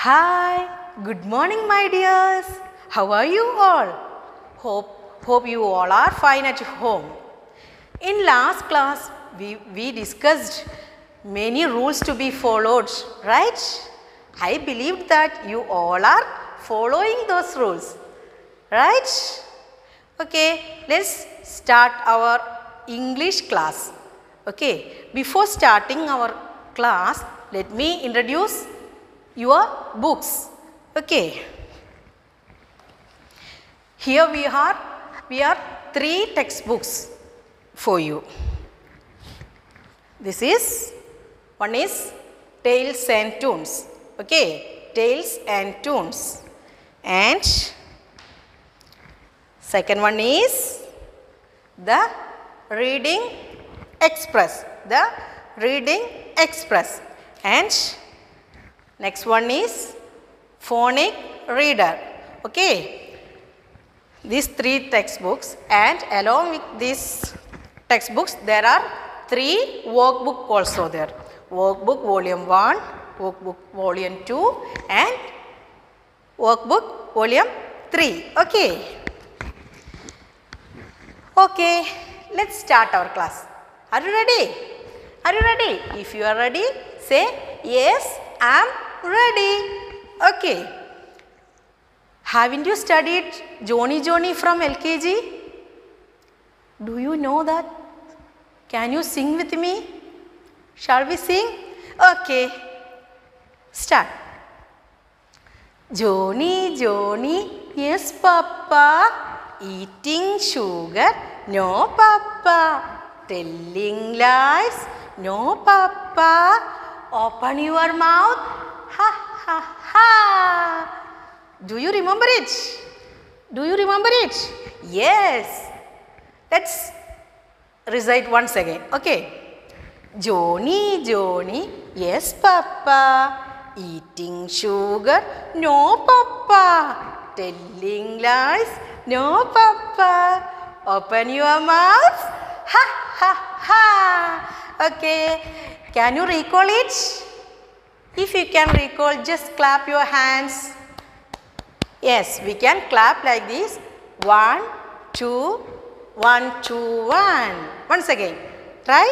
Hi, good morning, my dears. How are you all? Hope, hope you all are fine at home. In last class, we, we discussed many rules to be followed, right? I believe that you all are following those rules, right? Okay, let's start our English class. Okay, before starting our class, let me introduce your books. Okay. Here we are, we are three textbooks for you. This is, one is Tales and Tunes. Okay, Tales and Tunes. And second one is the Reading Express. The Reading Express. And next one is Phonic Reader. Okay, these three textbooks and along with these textbooks there are three workbook also there. Workbook volume 1 workbook volume 2 and workbook volume 3 okay. Okay. Let's start our class. Are you ready? Are you ready? If you are ready say yes i am ready okay haven't you studied Johnny Johnny from LKG? Do you know that? Can you sing with me? Shall we sing? Okay. Start. Johnny Johnny, yes papa. Eating sugar, no papa. Telling lies, no papa. Open your mouth, ha ha ha. Do you remember it? Do you remember it? Yes. Let's recite once again. Okay. Johnny, Johnny, yes, Papa. Eating sugar, no, Papa. Telling lies, no, Papa. Open your mouth, ha, ha, ha. Okay. Can you recall it? If you can recall, just clap your hands. Yes, we can clap like this. One, two, one, two, one. Once again. Try.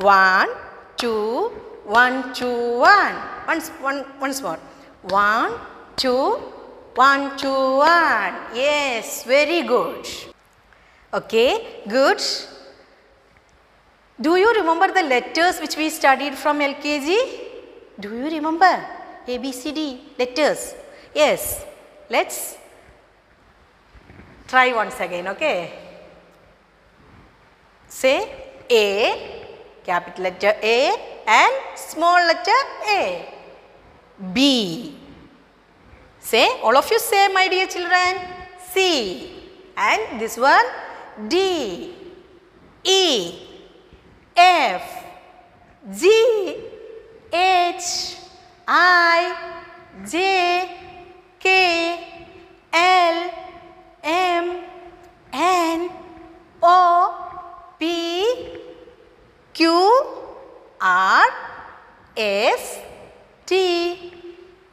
One, two, one, two, one. Once, one, once more. One, two, one, two, one. Yes, very good. Okay, good. Do you remember the letters which we studied from LKG? Do you remember? A, B, C, D letters. Yes. Let's try once again, okay? Say A, capital letter A and small letter A. B. Say, all of you say my dear children, C. And this one, D, E, F, G, H, I, J, K, L, M, N, O, P, Q, R, S, T,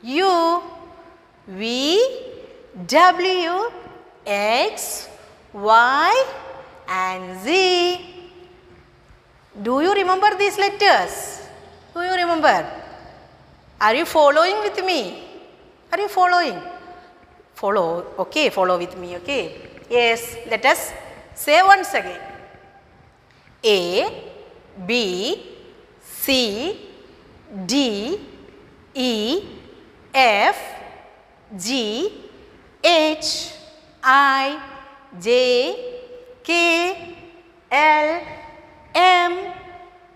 U, V, W, X, Y and Z. Do you remember these letters? Remember? Are you following with me? Are you following? Follow, okay, follow with me, okay. Yes, let us say once again. A, B, C, D, E, F, G, H, I, J, K, L, M,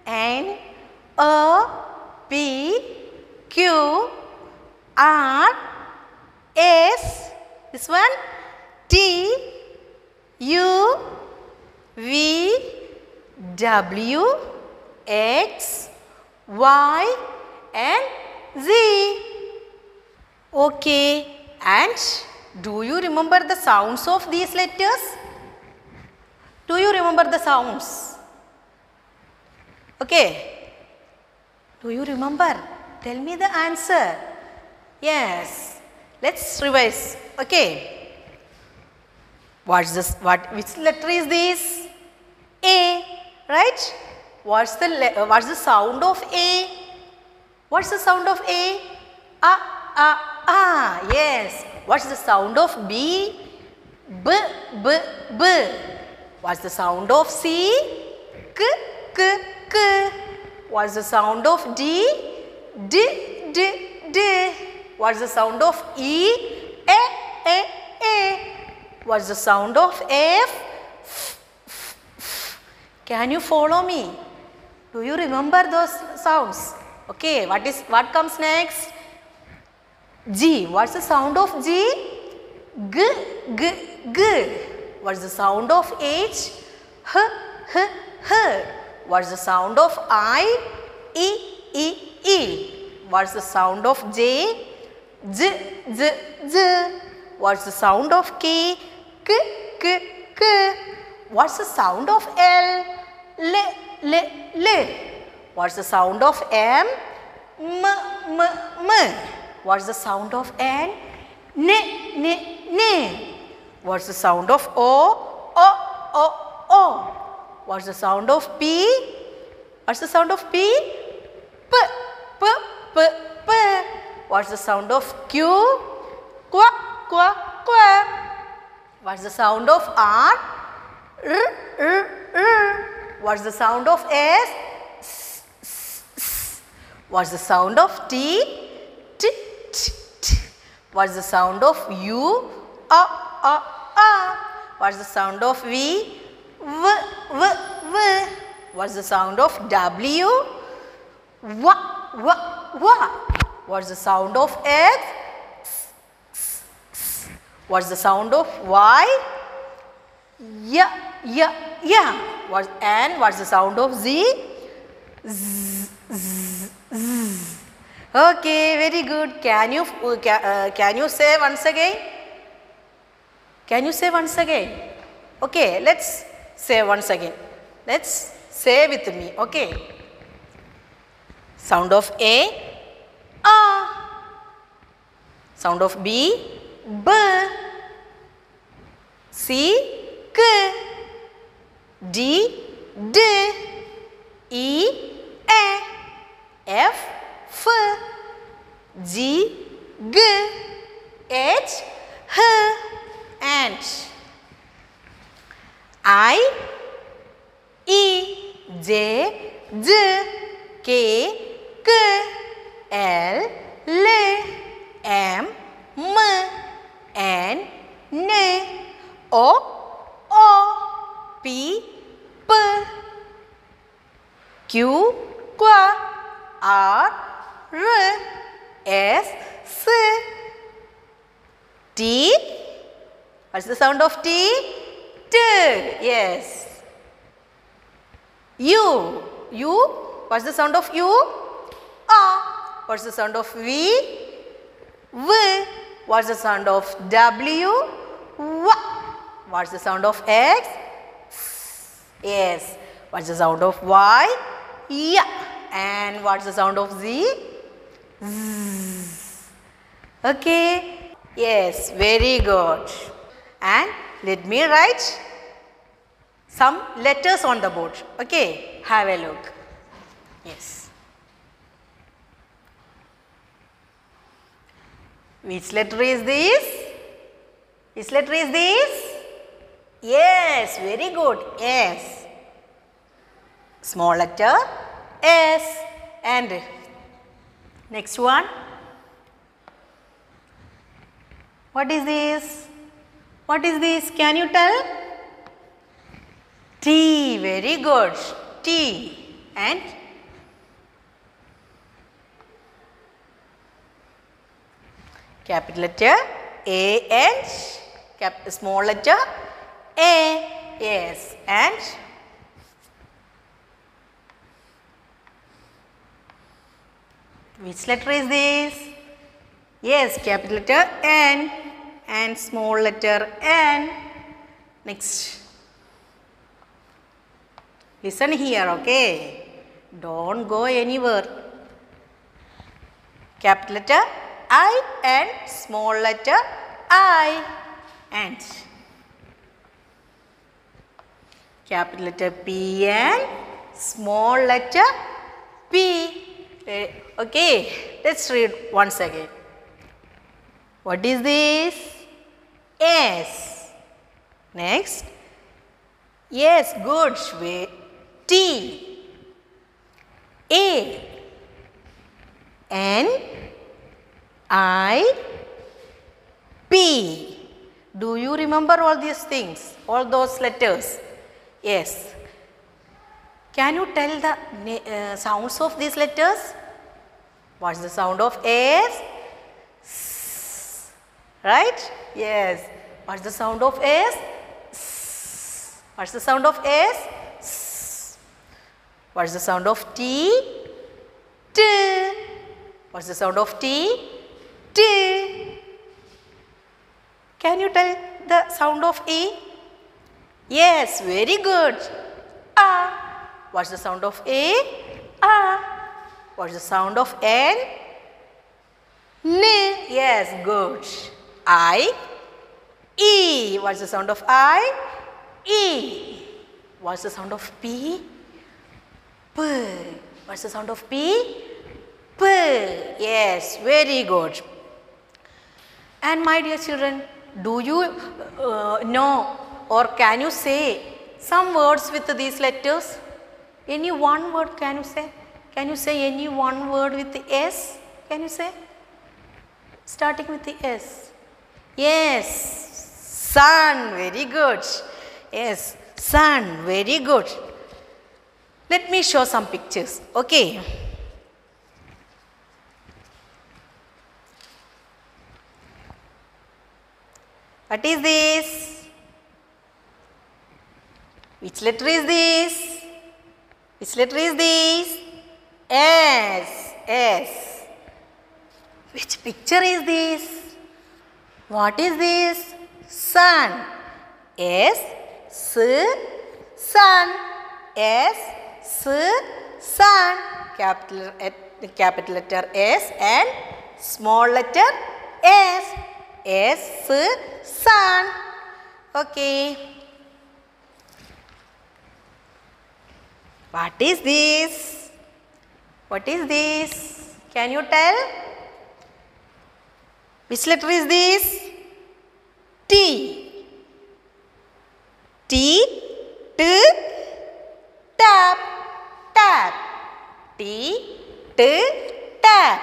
N, O, P, Q, R, S, this one, T, U, V, W, X, Y and Z. Okay, and do you remember the sounds of these letters? Do you remember the sounds? Okay. Do you remember? Tell me the answer. Yes. Let's revise. Okay. What's this? What? Which letter is this? A. Right? What's the uh, What's the sound of A? What's the sound of A? Ah, ah, ah. Yes. What's the sound of B? B, B, B. What's the sound of C? K, K, K. What's the sound of D? D, D, D. What's the sound of E? A, A, A. What's the sound of F? Can you follow me? Do you remember those sounds? Okay, what is what comes next? G. What's the sound of G? G, G, G. What's the sound of H? H, H, H. What's the sound of I? E, E, E. What's the sound of J? J, J, J. What's the sound of K? K, K, K. What's the sound of L? L, L, L. What's the sound of M? M, M, M. What's the sound of N? N, N, N. What's the sound of O? O, O, O. What's the sound of P? What's the sound of P? P, P, P, P. What's the sound of Q? Qu, Qu, Qu. What's the sound of R? R, R, R. What's the sound of S? S, S, S. What's the sound of T? T, T, T. What's the sound of U? A, A, A. What's the sound of V? V, V, V. What's the sound of W? W, W, W. What's the sound of X? What's the sound of Y? Yeah, yeah, yeah. What, and what's the sound of Z? Z, Z, Z. Okay, very good. Can you, uh, ca- uh, can you say once again? Can you say once again? Okay, let's say once again. Let's say with me. Okay. Sound of A, A. Sound of B, B. C, K. D, D. E, A. F, F. G, G. H, H. And I, E, J, J, K, K, L, L, M, M, N, N, O, O, P, P, Q, Q, R, R, S, S, T. What's the sound of T? Yes. U. U. What's the sound of U? A. What's the sound of V? V. What's the sound of W? W. What's the sound of X? S. Yes. What's the sound of Y? Yeah. And what's the sound of Z? Z. Okay. Yes, very good. And let me write some letters on the board. Okay, have a look. Yes. Which letter is this? Which letter is this? Yes, very good. Yes. Small letter S. And next one. What is this? What is this? Can you tell? T. Very good. T. And capital letter A and cap small letter A. Yes. And which letter is this? Yes, capital letter N and small letter N. Next. Listen here, okay? Don't go anywhere. Capital letter I and small letter I. Ant. Capital letter P and small letter P. Eh, Okay, let's read once again. What is this? S. Next. Yes, good. T. A. N. I. P. Do you remember all these things? All those letters? Yes. Can you tell the uh, sounds of these letters? What's the sound of S? S. Right? Yes. What's the sound of S? S. What's the sound of? S. What's the sound of T? T. What's the sound of T? T. Can you tell the sound of E? Yes, very good. A. What's the sound of A? A. What's the sound of N? N. Yes, good. I. E. What's the sound of I? E. What's the sound of P? P. What's the sound of P? P. Yes, very good. And my dear children, do you uh, know or can you say some words with these letters? Any one word can you say? Can you say any one word with the S? Can you say? Starting with the S. Yes, sun, very good. Yes, sun, very good. Let me show some pictures. Okay. What is this? Which letter is this? Which letter is this? S. S. Which picture is this? What is this? Sun. S. S. Sun. S. S. Sun. Capital, capital letter S and small letter S. S. Sun. Okay. What is this? What is this? Can you tell? Which letter is this? T. T. T. Tap. Tap. T. T. Tap.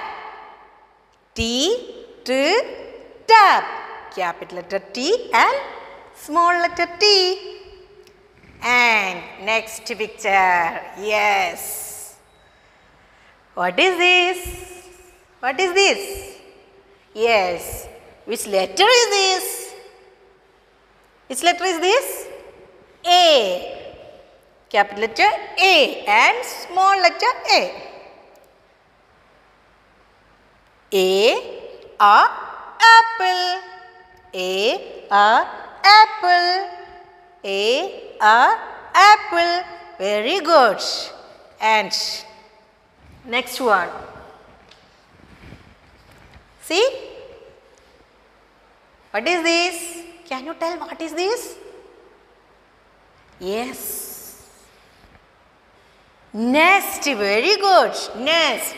T. T. Tap. Capital letter T and small letter T. And next picture. Yes. What is this? What is this? Yes. Which letter is this? Which letter is this? A. Capital letter A and small letter A. A. A. Apple. A. A. Apple. A. A. Apple. Very good. And next one. See? What is this? Can you tell what is this? Yes. Nest. Very good. Nest.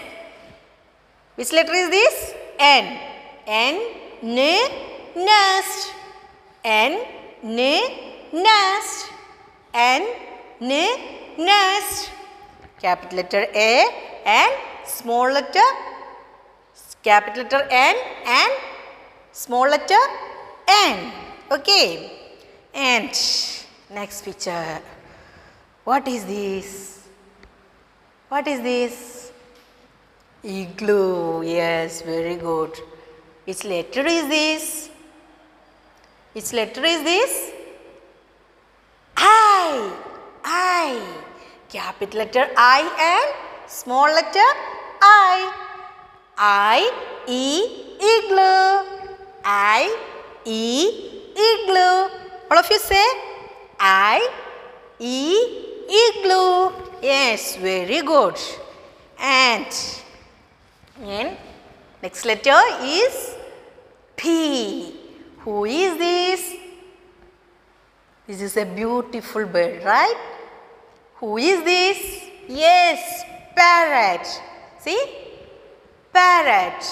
Which letter is this? N. N. N. Nest. N. N. Nest. N. N. Nest. Capital letter A and small letter capital letter N and small letter N. Okay. And next picture. What is this? What is this? Igloo. Yes, very good. Which letter is this? Which letter is this? I. I. Capital letter I and small letter I. I. E. Igloo. I. E. Igloo. All of you say I. E. Igloo. Yes, very good. And in Next letter is P. Who is this? This is a beautiful bird, right? Who is this? Yes, parrot. See? Parrot.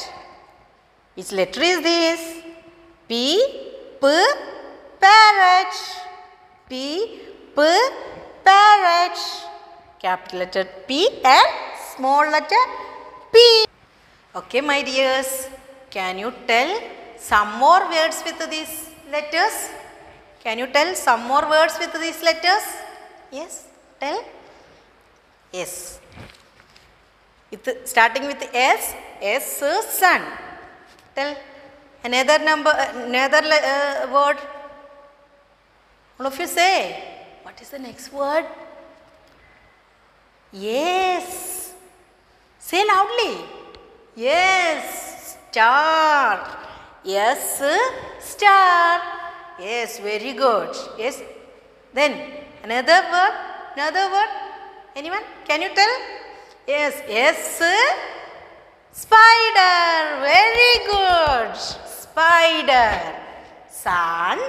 Which letter is this? P, P, parrot. P, P, parrot. Capital letter P and small letter P. Okay, my dears. Can you tell some more words with these letters? Can you tell some more words with these letters? Yes, tell. Yes. Starting with S, S is sun. Tell another number, another uh, word. All of you say. What is the next word? Yes. Say loudly. Yes. Star. Yes. Star. Yes. Very good. Yes. Then another word. Another word. Anyone? Can you tell? Yes. Yes. Spider. Very good. Spider. Sun.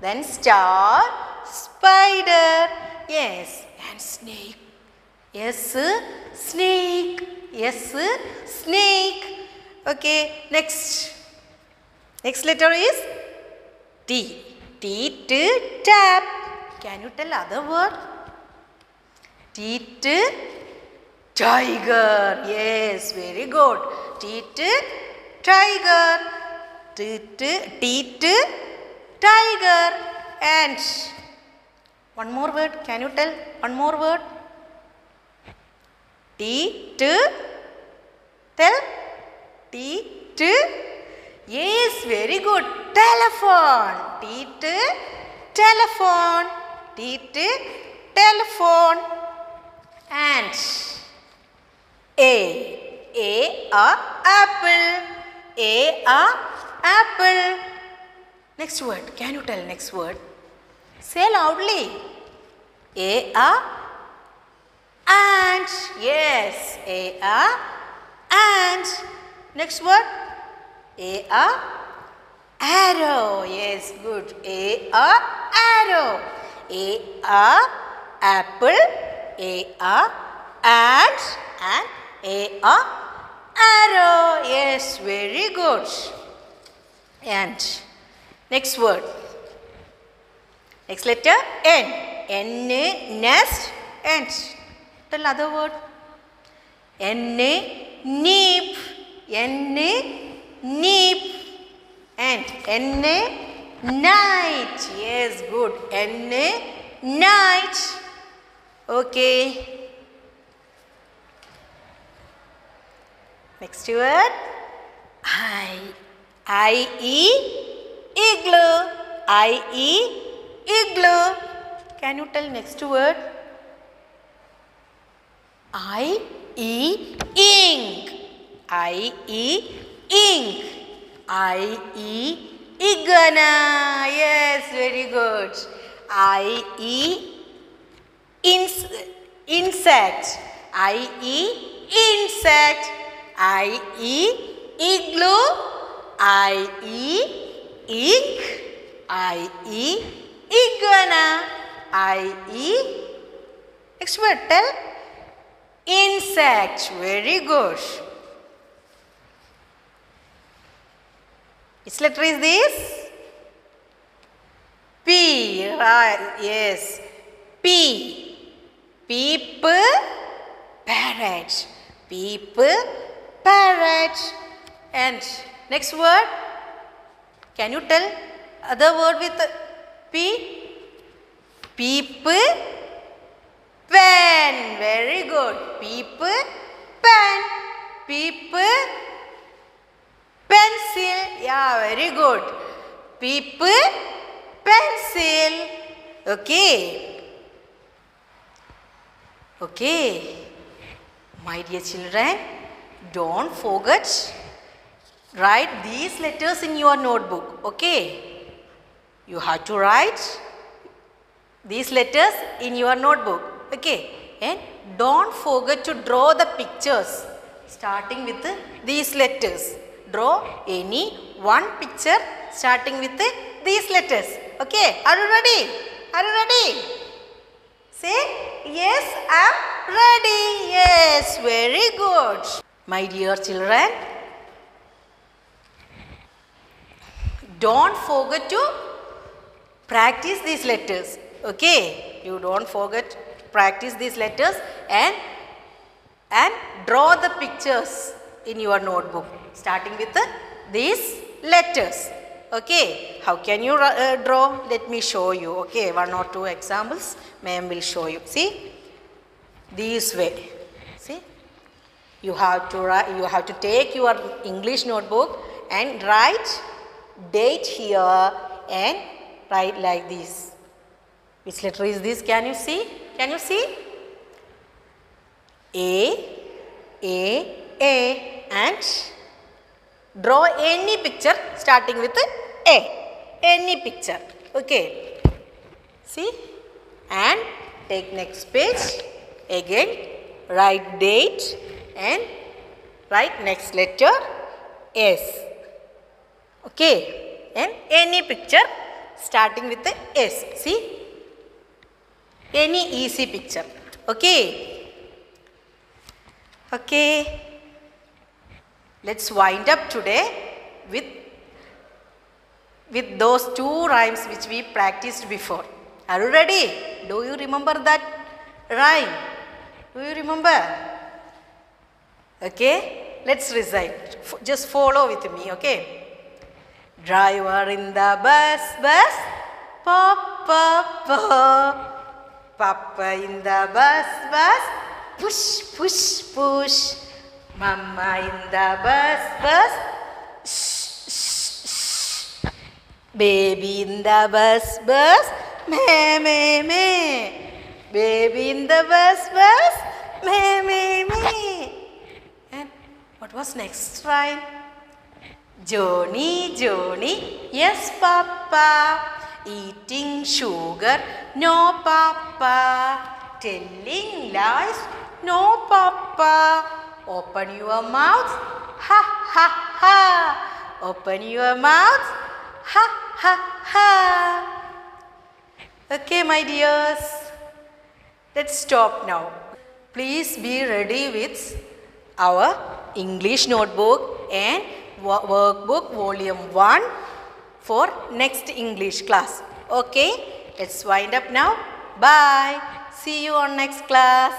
Then star. Spider. Yes. And snake. Yes. Snake. Yes. Snake. Okay. Next. Next letter is T. T to tap. Can you tell other word? T to tiger. Yes, very good. T to tiger. T to T to tiger. And one more word. Can you tell one more word? T to tell T to yes very good. Telephone. T to telephone. T to telephone. And A. A a apple. A a apple. Next word. Can you tell next word? Say loudly. A a ant yes A a ant next word A a arrow. Yes good. A a arrow. A a apple. A a and A a arrow. Yes very good. And next word. Next letter N. N nest ant tell other word? N neep. N neep. And N night. Yes good. N night. Okay. Next word. I. I E igloo. I E igloo. Can you tell next word I E ink. I E ink. I E iguana yes very good. I E ins insect. I E insect. I E igloo. I E ink. I E iguana I E word tell insect very good. Which letter is this? P right yes. P. Peep parrot. Peep parrot. And next word? Can you tell other word with P? Peep pen. Very good. Peep pen. Peep pencil. Yeah very good. Peep pencil. Okay. Okay. My dear children don't forget write these letters in your notebook. Okay. You have to write these letters in your notebook okay and don't forget to draw the pictures starting with these letters draw any one picture starting with these letters. Okay, are you ready? Are you ready? Say, yes, I'm ready. Yes, very good. My dear children, don't forget to practice these letters. Okay, you don't forget practice these letters and and draw the pictures in your notebook starting with the, these letters. Okay how can you uh, draw? Let me show you. Okay one or two examples ma'am will show you. See? This way. See? You have to write you have to take your english notebook and write date here and write like this. Which letter is this? Can you see can you see a, A, A and draw any picture starting with A. Any picture. Okay. See? And take next page. Again write date and write next letter S. Okay. And any picture starting with S. See? Any easy picture. Okay. Okay. Let's wind up today with with those two rhymes which we practiced before. Are you ready? Do you remember that rhyme? Do you remember? Okay, let's recite. F- Just follow with me, okay? Driver in the bus, bus, pop pop papa. Papa in the bus, bus, push, push, push. Mama in the bus, bus, shh, shh, shh. Baby in the bus, bus, me, me, me. Baby in the bus, bus, me, me, me. And what was next rhyme? Johnny, Johnny, yes, Papa. Eating sugar, no, Papa. Telling lies, no, Papa. Open your mouth, ha, ha, ha. Open your mouth, ha, ha, ha. Okay, my dears. Let's stop now. Please be ready with our English notebook and workbook volume 1 for next English class. Okay, let's wind up now. Bye. See you on next class.